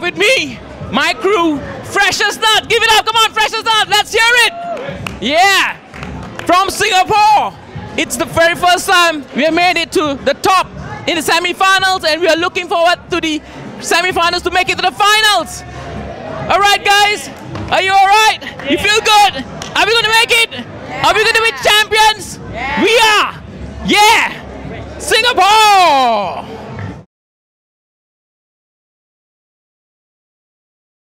With me, my crew, Freshest Nutz. Give it up, come on, Freshest Nutz, let's hear it. Yeah, from Singapore. It's the very first time we have made it to the top in the semi-finals and we are looking forward to the semi-finals to make it to the finals. All right, guys, are you all right? You feel good? Are we going to make it? Are we going to be champions?